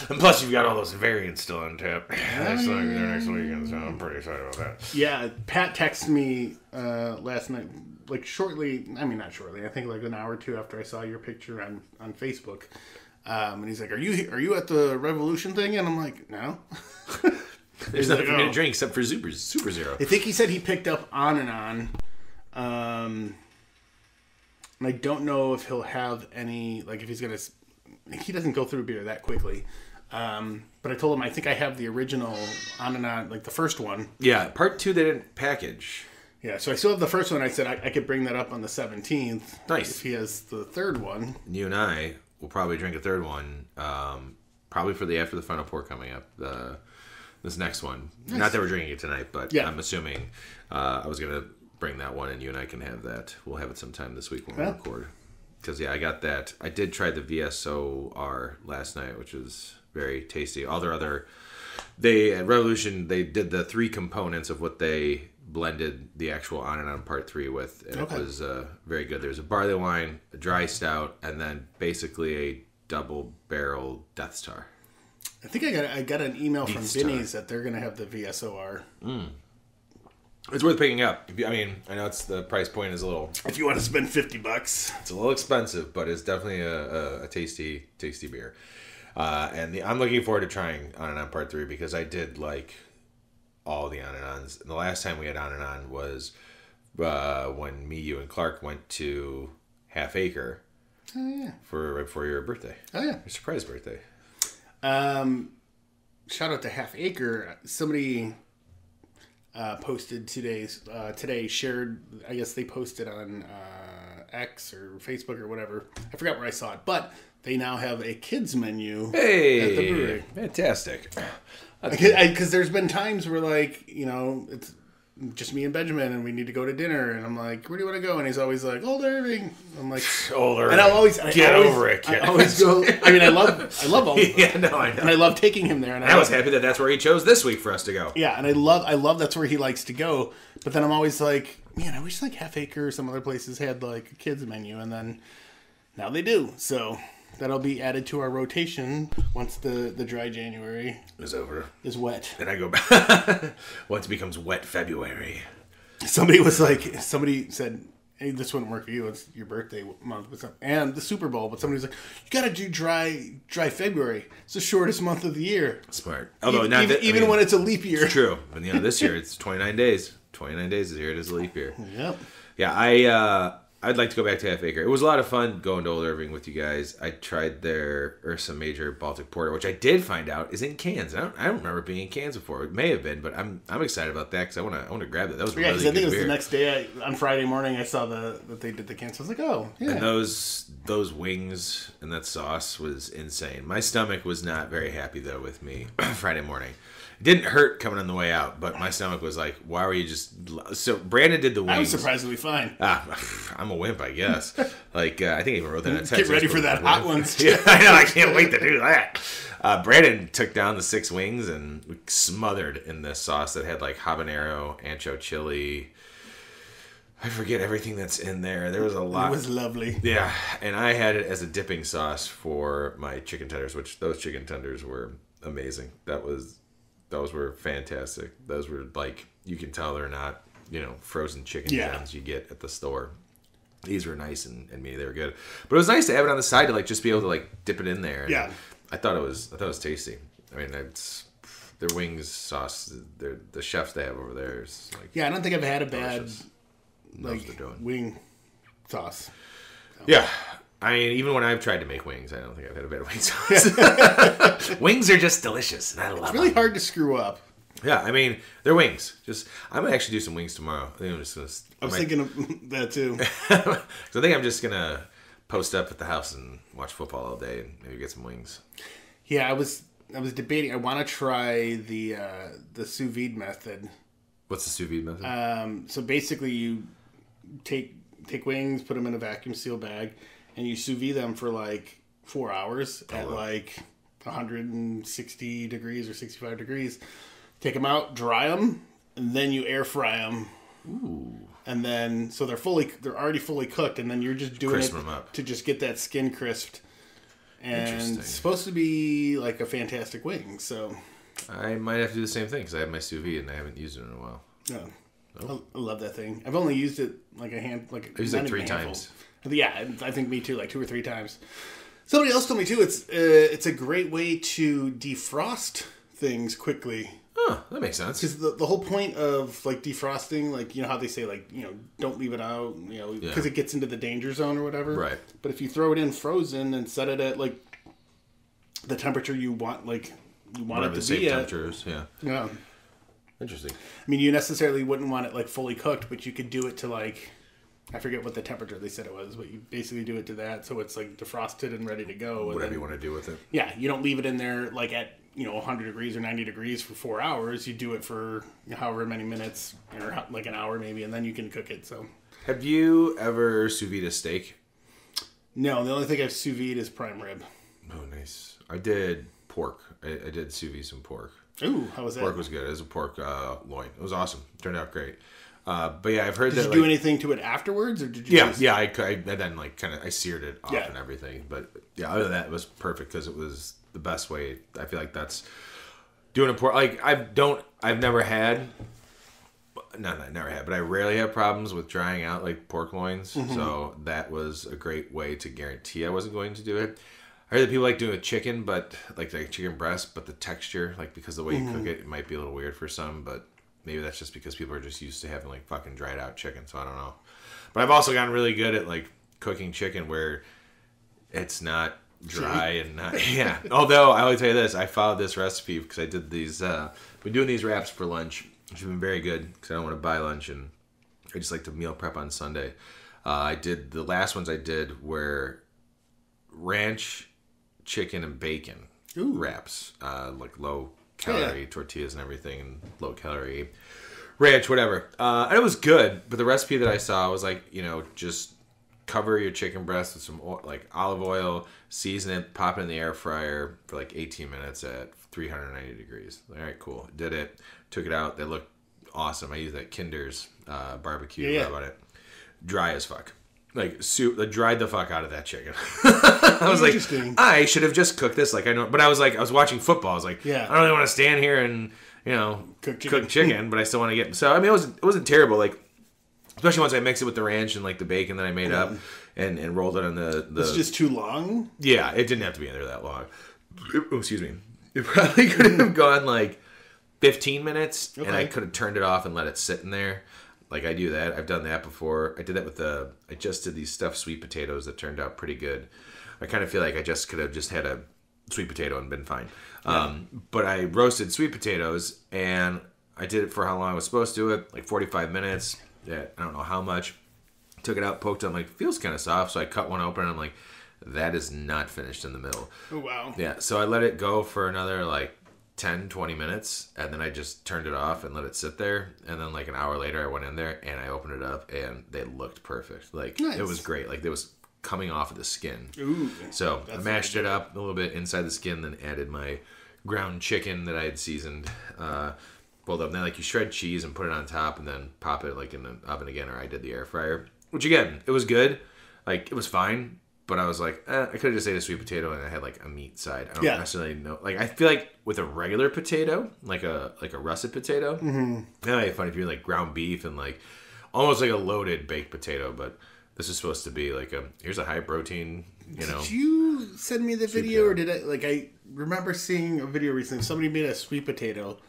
and plus, you've got all those variants still on tap. Next, week- next weekend, so I'm pretty excited about that. Yeah, Pat texted me uh, last night, like shortly. I mean, not shortly. I think like an hour or two after I saw your picture on on Facebook, um, and he's like, "Are you are you at the Revolution thing?" And I'm like, "No." There's nothing like, "Oh." to drink except for Super, Super Zero. I think he said he picked up on and on. Um, and I don't know if he'll have any like if he's gonna. He doesn't go through beer that quickly. Um, but I told him I think I have the original on and on, like the first one. Yeah, part two they didn't package. Yeah, so I still have the first one. I said I, I could bring that up on the seventeenth. Nice. If he has the third one. You and I will probably drink a third one, um, probably for the after the final pour coming up. The this next one. Not that we're drinking it tonight, but Yeah. I'm assuming uh, I was gonna bring that one, and you and I can have that. We'll have it sometime this week when we record. Because yeah, I got that. I did try the VSOR last night, which was very tasty. All their other, they at Revolution they did the three components of what they blended the actual on and on part three with, and Okay. it was uh, very good. There's a barley wine, a dry stout, and then basically a double barrel Death Star. I think I got I got an email from Star. Binny's that they're gonna have the VSOR. It's worth picking up. If you, I mean, I know it's the price point is a little, If you want to spend fifty bucks. it's a little expensive, but it's definitely a, a, a tasty, tasty beer. Uh, and the, I'm looking forward to trying on and on part three because I did like all the on and ons. And the last time we had on and on was uh, when me, you, and Clark went to Half Acre Oh yeah. for right before your birthday, Oh yeah. your surprise birthday. Um, shout out to Half Acre. Somebody uh, posted today's uh, today shared. I guess they posted on uh, X or Facebook or whatever. I forgot where I saw it, but they now have a kids menu. Hey, At the brewery. fantastic! Because there's been times where like you know it's just me and Benjamin and we need to go to dinner and I'm like, where do you want to go? And he's always like, Old Irving. I'm like, Older, and I'll always I get always- over it, I always go. I mean, I love I love Old yeah, no, I know. and I love taking him there. And I was happy that that's where he chose this week for us to go. Yeah, and I love I love that's where he likes to go. But then I'm always like, man, I wish like Half Acre or some other places had like a kids menu, and then now they do. So that'll be added to our rotation once the the dry January is over. is wet. Then I go back. Once it becomes wet February. Somebody was like, somebody said. Hey, this wouldn't work for you. It's your birthday month, but some, and the Super Bowl. But somebody was like, "You got to do dry, dry February. It's the shortest month of the year, Smart. Although even, not even, that, even mean, when it's a leap year." true. But you know, this year it's 29 days. 29 days is here. It is a leap year. Yep. Yeah, I uh, I'd like to go back to Half Acre. It was a lot of fun going to Old Irving with you guys. I tried their Ursa Major Baltic Porter, which I did find out is in cans. I don't, I don't remember being in cans before. It may have been, but I'm I'm excited about that because I want to I want to grab that. That was Yeah, really I think it was beer. the next day I, on Friday morning. I saw the that they did the cans. I was like, oh, yeah. And those those wings and that sauce was insane. My stomach was not very happy though with me Friday morning. It didn't hurt coming on the way out, but my stomach was like, "Why were you just?" So Brandon did the wings. I was surprisingly fine. Ah, I'm a wimp, I guess. Like uh, I think I even wrote that in a text. Get ready for that hot ones. yeah, I know. I can't wait to do that. Uh, Brandon took down the six wings and we smothered in this sauce that had like habanero, ancho chili. I forget everything that's in there. There was a lot. It was lovely. Yeah, and I had it as a dipping sauce for my chicken tenders, which those chicken tenders were amazing. That was those were fantastic. Those were like you can tell they're not, you know, frozen chicken Yeah. gems you get at the store. These were nice and, and meaty, they were good. But it was nice to have it on the side to like just be able to like dip it in there. Yeah. I thought it was I thought it was tasty. I mean it's their wings sauce their the chefs they have over there is like Yeah, I don't think I've had a bad like wing sauce. Yeah. I mean, even when I've tried to make wings, I don't think I've had a bad wing sauce. wings are just delicious, and I love It's really them. hard to screw up. Yeah, I mean, they're wings. Just I'm gonna actually do some wings tomorrow. I think I'm just gonna. I was might- thinking of that too. so I think I'm just gonna post up at the house and watch football all day and maybe get some wings. Yeah, I was I was debating. I want to try the uh, the sous vide method. What's the sous vide method? Um, so basically, you take take wings, put them in a vacuum seal bag, and you sous vide them for like four hours oh, at like 160 degrees or 65 degrees. Take them out, dry them, and then you air fry them. Ooh. And then so they're fully they're already fully cooked, and then you're just doing Crisp it to just get that skin crisped. And it's supposed to be like a fantastic wing. So I might have to do the same thing because I have my sous vide and I haven't used it in a while. Yeah, I, I love that thing. I've only used it like a hand, like I used it like three times. Yeah, I think me too, like two or three times. Somebody else told me too. It's uh, it's a great way to defrost things quickly. Huh, that makes sense. Because the, the whole point of like defrosting, like you know how they say like you know don't leave it out, you know because Yeah. it gets into the danger zone or whatever. Right. But if you throw it in frozen and set it at like the temperature you want, like you want Whatever it the to safe be at, temperature is. Yeah. yeah. Interesting. I mean, you necessarily wouldn't want it like fully cooked, but you could do it to like I forget what the temperature they said it was, but you basically do it to that, so it's like defrosted and ready to go. Whatever then- you want to do with it. Yeah, you don't leave it in there like at you know 100 degrees or 90 degrees for four hours. You do it for however many minutes or like an hour maybe, and then you can cook it. So Have you ever sous vide a steak? no, the only thing I've sous vide is prime rib. Oh, nice. I did pork. I, I did sous vide some pork. Ooh, how was that? Pork was good. It was a pork uh, loin. It was awesome. Turned out great. Uh, but yeah, I've heard did that. you like, do anything to it afterwards, or did you? Yeah, just- yeah. I, I, I then like kind of I seared it off Yeah. and everything. But yeah, other than that, it was perfect because it was the best way. I feel like that's doing a pork. Like I don't. I've never had. No, no, never had, but I rarely have problems with drying out like pork loins. Mm-hmm. So that was a great way to guarantee I wasn't going to do it. I heard that people like doing a chicken, but like like chicken breast, but the texture, like because the way you Mm-hmm. cook it, it might be a little weird for some. But maybe that's just because people are just used to having like fucking dried out chicken. So I don't know. But I've also gotten really good at like cooking chicken where it's not dry and not yeah. Although I will tell you this, I followed this recipe because I did these. uh Been doing these wraps for lunch, which have been very good because I don't want to buy lunch and I just like to meal prep on Sunday. Uh, I did the last ones I did were ranch, chicken, and bacon Ooh. wraps, uh, like low Oh, yeah. calorie tortillas and everything, and low calorie ranch, whatever. Uh, and it was good, but the recipe that I saw was like, you know, just cover your chicken breast with some oil, like olive oil, season it, pop it in the air fryer for like 18 minutes at 390 degrees. All right, cool. Did it, took it out. They looked awesome. I used that Kinder's uh, barbecue Yeah, yeah. on it. Dry as fuck. Like soup, like, dried the fuck out of that chicken. I was like, I should have just cooked this like I know. But I was like, I was watching football. I was like, Yeah. I don't really want to stand here and you know Cook cook chicken. chicken, but I still want to get. So I mean, it wasn't it wasn't terrible. Like especially once I mix it with the ranch and like the bacon that I made up mm-hmm. and and rolled it on the the. It's just too long. yeah, it didn't have to be in there that long. It- oh, excuse me. It probably could have gone like 15 minutes, and I could have turned it off and let it sit in there. Like I do that. I've done that before. I did that with the. I just did these stuffed sweet potatoes that turned out pretty good. I kind of feel like I just could have just had a sweet potato and been fine. Um, but I roasted sweet potatoes and I did it for how long I was supposed to do it, like 45 minutes. Yeah, I don't know how much. Took it out, poked it. I'm like, feels kind of soft. So I cut one open and I'm like, that is not finished in the middle. Oh wow. Yeah, so I let it go for another like 10, 20 minutes, and then I just turned it off and let it sit there. And then like an hour later, I went in there and I opened it up, and they looked perfect. Like Nice. it was great. Like it was coming off of the skin. Ooh. So I mashed it up a little bit inside the skin, then added my ground chicken that I had seasoned. Uh, pulled up. Then like you shred cheese and put it on top, and then pop it like in the oven again, or I did the air fryer. Which again, it was good. Like it was fine, but I was like, eh, I could have just ate a sweet potato and I had like a meat side. I don't Yeah. necessarily know. Like I feel like with a regular potato, like a like a russet potato, mm-hmm. that might be fun if you're like ground beef and like almost like a loaded baked potato, but. This is supposed to be like a here's a high protein, you know. Did you send me the video, or did I like? I remember seeing a video recently. Somebody made a sweet potato,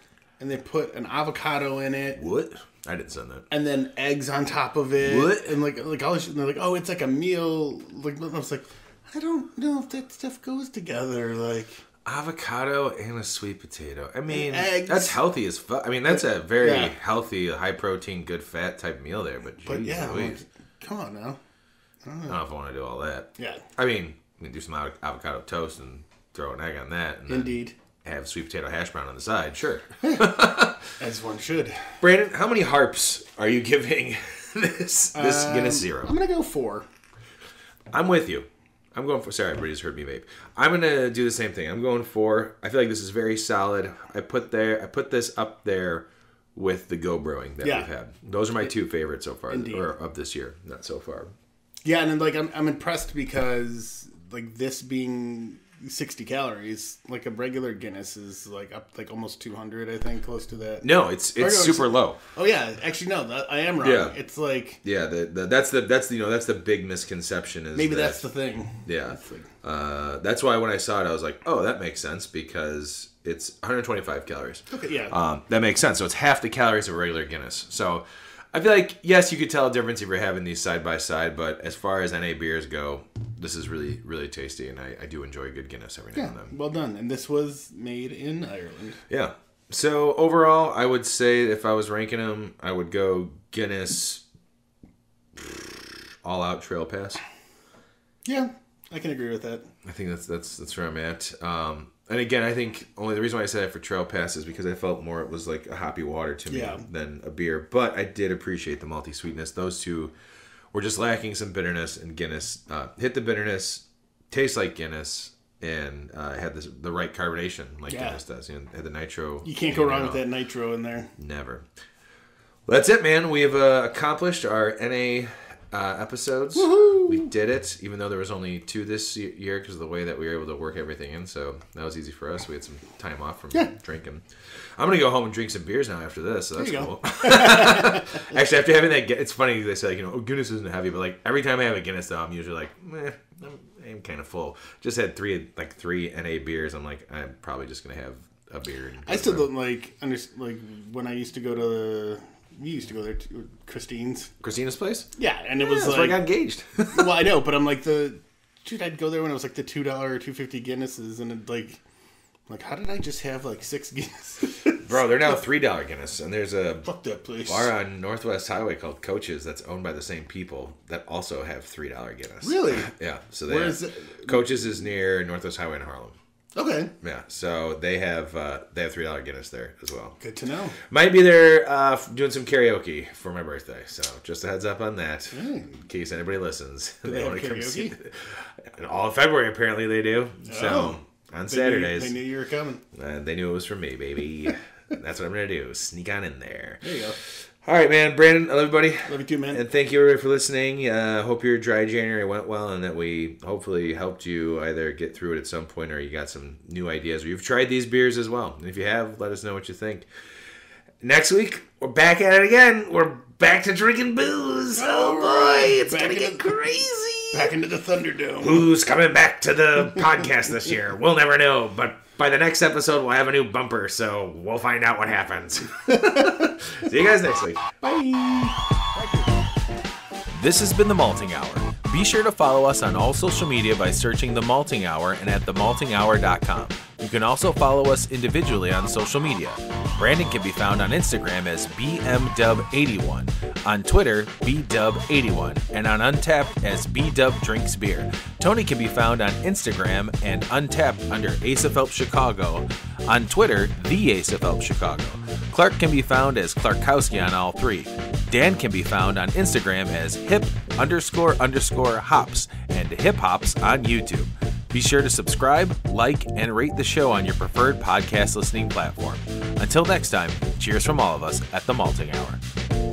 and they put an avocado in it, What? I didn't send that. and then eggs on top of it. What? And like, like all this, and they're like, oh, it's like a meal. Like, I was like, I don't know if that stuff goes together. Like, Avocado and a sweet potato. I mean, eggs. that's healthy as fuck. I mean, that's a very Yeah. healthy, high protein, good fat type meal there. But, but yeah, like, come on now. I don't know if I want to do all that. Yeah, I mean, we can do some avocado toast and throw an egg on that, and indeed, have sweet potato hash brown on the side. Sure. as one should. Brandon, how many harps are you giving this this Um, Guinness I'm gonna go four. I'm with you. I'm going for. Sorry, everybody just heard me vape. I'm gonna do the same thing. I'm going for. I feel like this is very solid. I put there. I put this up there with the Go Brewing that Yeah. we've had. Those are my two favorites so far, Indeed. or of this year. Not so far. Yeah, and then like I'm, I'm impressed because like this being 60 calories, like a regular Guinness is like up like almost 200, I think, close to that. No, it's it's super low. Oh yeah, actually no, that, I am wrong. Yeah. It's like Yeah, the, the, that's the that's the, you know that's the big misconception is maybe that- that's the thing. Yeah. It's like- Uh, that's why when I saw it, I was like, oh, that makes sense because it's 125 calories. Okay, yeah. Um, that makes sense. So it's half the calories of a regular Guinness. So I feel like, yes, you could tell a difference if you're having these side by side, but as far as NA beers go, this is really, really tasty, and I, I do enjoy good Guinness every now yeah, and then. well done. And this was made in Ireland. Yeah. So overall, I would say if I was ranking them, I would go Guinness, All Out Trail Pass. Yeah, I can agree with that. I think that's that's that's where I'm at. Um, and again, I think only the reason why I said it for Trail Pass is because I felt more it was like a hoppy water to me Yeah. than a beer. But I did appreciate the malty sweetness. Those two were just lacking some bitterness, and Guinness uh, hit the bitterness, tastes like Guinness, and uh, had this, the right carbonation like Yeah. Guinness does. You know, had the nitro. You can't go wrong it with that nitro in there. Never. Well, that's it, man. We have uh, accomplished our NA uh, episodes. We did it, even though there was only two this year because of the way that we were able to work everything in. So that was easy for us. We had some time off from Yeah. drinking. I'm gonna go home and drink some beers now after this. So that's cool. Actually, after having that, it's funny they say like you know, oh, Guinness isn't heavy, but like every time I have a Guinness, though, I'm usually like, meh, I'm, I'm kind of full. Just had three like three NA beers. I'm like, I'm probably just gonna have a beer. And I still don't like under like when I used to go to the we used to go there to Christine's. Christina's place. Yeah, and it Yeah, was that's where I got engaged. well, I know, but I'm like the dude. I'd go there when it was like the two dollar or two fifty Guinnesses, and it like like how did I just have like six Guinnesses? Bro, they're now three dollar Guinness, and there's a Fuck that place. bar on Northwest Highway called Coaches that's owned by the same people that also have three dollar Guinness. Really? Yeah. So they Where it? Coaches is near Northwest Highway in Harlem. Okay, Yeah. So they have uh, they have three dollar Guinness there as well. good to know. Might be there uh, doing some karaoke for my birthday. So just a heads up on that, in case anybody listens. they have wanna come see karaoke? In all of February, apparently they do. So Oh. on They knew- Saturdays, they knew you were coming. uh, they knew it was for me, baby. That's what I'm gonna do. Sneak on in there. There you go. All right, man. Brandon, I love you, buddy. Love you too, man. And thank you everybody for listening. Uh, hope your dry January went well and that we hopefully helped you either get through it at some point or you got some new ideas or you've tried these beers as well. And if you have, let us know what you think. Next week, we're back at it again. We're back to drinking booze. Oh boy, it's gonna get crazy. Back into the Thunderdome. Who's coming back to the podcast this year? We'll never know, but by the next episode, we'll have a new bumper, so we'll find out what happens. See you guys next week. Bye. This has been The Malting Hour. Be sure to follow us on all social media by searching The Malting Hour and at themaltinghour.com. You can also follow us individually on social media. Brandon can be found on Instagram as BMDub81, on Twitter, BDub81, and on Untappd as BDub Drinks Beer. Tony can be found on Instagram and Untappd under Ace of Help Chicago, on Twitter, The Ace of Help Chicago. Clark can be found as Clarkowski on all three. Dan can be found on Instagram as hip underscore underscore hops and hip hops on YouTube. Be sure to subscribe, like, and rate the show on your preferred podcast listening platform. Until next time, cheers from all of us at the Malting Hour.